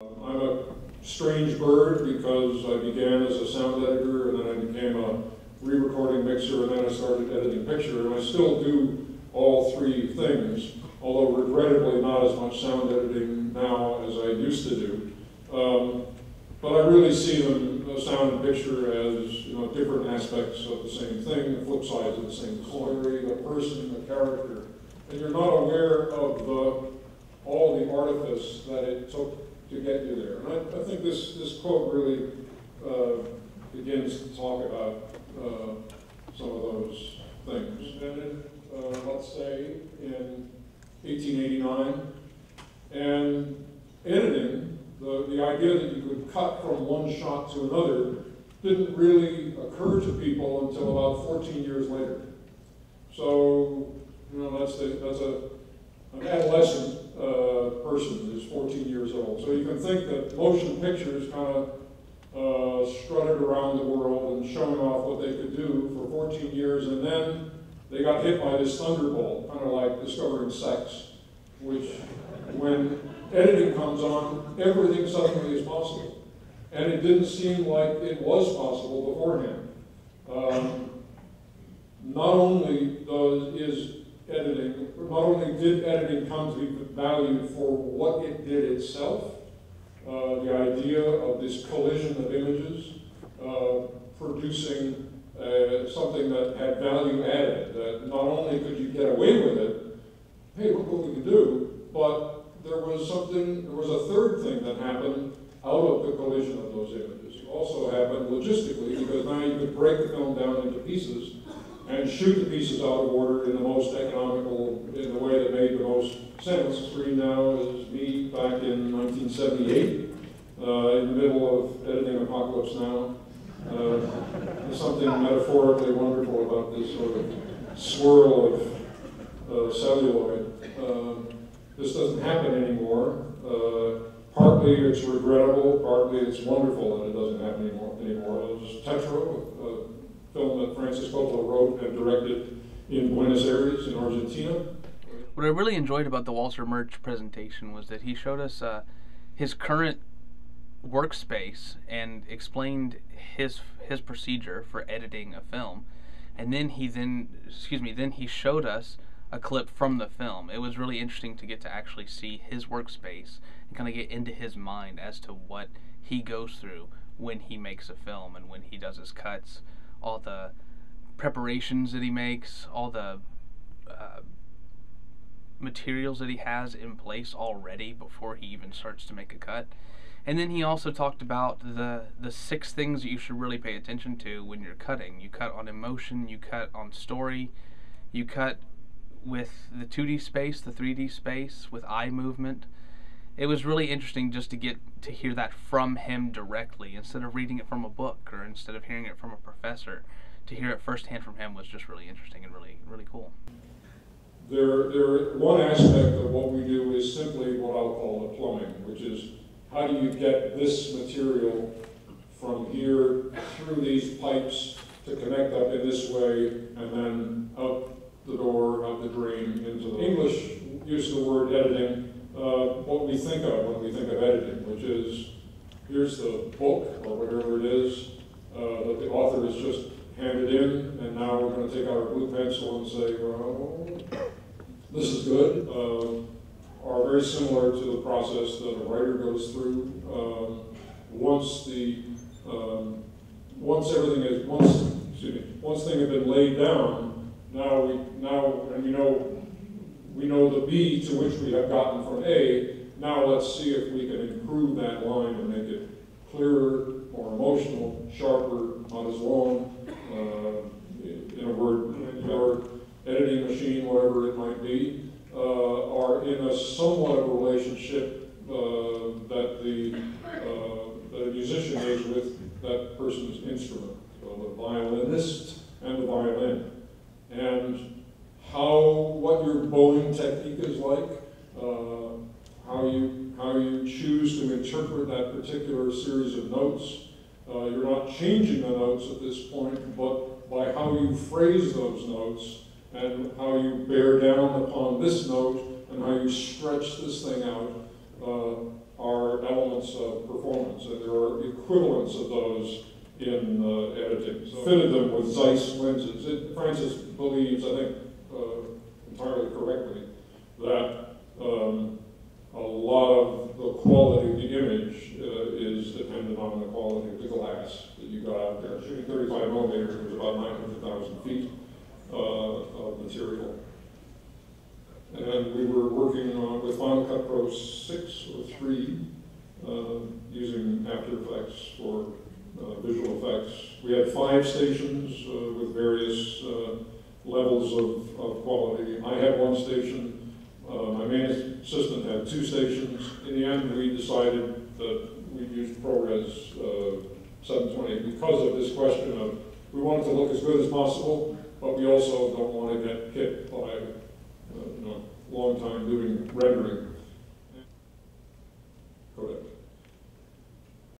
I'm a strange bird because I began as a sound editor and then I became a re-recording mixer and then I started editing picture and I still do all three things, although regrettably not as much sound editing now as I used to do. Um, but I really see them, sound and picture, as you know, different aspects of the same thing, the flip sides of the same coin. The person, the character, and you're not aware of the all the artifice that it took to get you there. And I, I think this, this quote really uh, begins to talk about uh, some of those things. Invented, uh, let's say, in 1889, and editing, the, the idea that you could cut from one shot to another didn't really occur to people until about 14 years later. So, you know, that's, the, that's a, an think that motion pictures kind of uh, strutted around the world and showing off what they could do for 14 years, and then they got hit by this thunderbolt, kind of like discovering sex, which when editing comes on, everything suddenly is possible. And it didn't seem like it was possible beforehand. Um, not only does, is editing, not only did editing come to be valued for what it did itself, the idea of this collision of images, uh, producing uh, something that had value added, that not only could you get away with it, hey, look what we can do, but there was something, there was a third thing that happened out of the collision of those images. It also happened logistically, because now you could break the film down into pieces and shoot the pieces out of order in the most economical, in the way that made the most sense. Screen now is me back in 1978, uh, in the middle of editing Apocalypse Now. Uh, there's something metaphorically wonderful about this sort of swirl of uh, celluloid. Uh, this doesn't happen anymore. Uh, partly it's regrettable, partly it's wonderful that it doesn't happen anymore. anymore. It was Tetro, film that Francis Coppola wrote and directed in Buenos Aires in Argentina. What I really enjoyed about the Walter Murch presentation was that he showed us uh, his current workspace and explained his his procedure for editing a film, and then he then excuse me then he showed us a clip from the film. It was really interesting to get to actually see his workspace and kind of get into his mind as to what he goes through when he makes a film and when he does his cuts all the preparations that he makes, all the uh, materials that he has in place already before he even starts to make a cut. And then he also talked about the the six things that you should really pay attention to when you're cutting. You cut on emotion, you cut on story, you cut with the 2D space, the 3D space, with eye movement. It was really interesting just to get to hear that from him directly instead of reading it from a book or instead of hearing it from a professor. To hear it firsthand from him was just really interesting and really really cool. There, there, one aspect of what we do is simply what I'll call the plumbing, which is how do you get this material from here through these pipes to connect up in this way and then out the door, out the drain into the English use of the word editing uh, what we think of when we think of editing, which is here's the book or whatever it is uh, that the author has just handed in, and now we're going to take out our blue pencil and say, well, this is good, uh, are very similar to the process that a writer goes through. Um, once the um, once everything is once excuse me, once things have been laid down, now we now and we know we know the B to which we have gotten Now let's see if we can improve that line and make it clearer, more emotional, sharper, not as long. Uh, in a word, your editing machine, whatever it might be, uh, are in a somewhat of a relationship uh, that the uh, that musician is with that person's instrument, so the violinist and the violin. And how what your bowing technique is like, uh, how you how you choose to interpret that particular series of notes. Uh, you're not changing the notes at this point, but by how you phrase those notes and how you bear down upon this note and how you stretch this thing out. Uh, are elements of performance, and there are equivalents of those in uh, editing. So fitted them with Zeiss lenses. It, Francis believes, I think uh, entirely correctly, that um, a lot of the quality of the image uh, is dependent on the quality of the glass that you got out there. Shooting 35 millimeters, it was about 900,000 feet uh, of material. And we were working on, with Final Cut Pro 6 or 3, uh, using After Effects for uh, visual effects. We had five stations uh, with various uh, levels of, of quality. I had one station, uh, my main assistant had two stations. In the end, we decided that we'd use ProRes uh, 720 because of this question of, we want it to look as good as possible, but we also don't want to get hit by, uh, you know, long time doing rendering.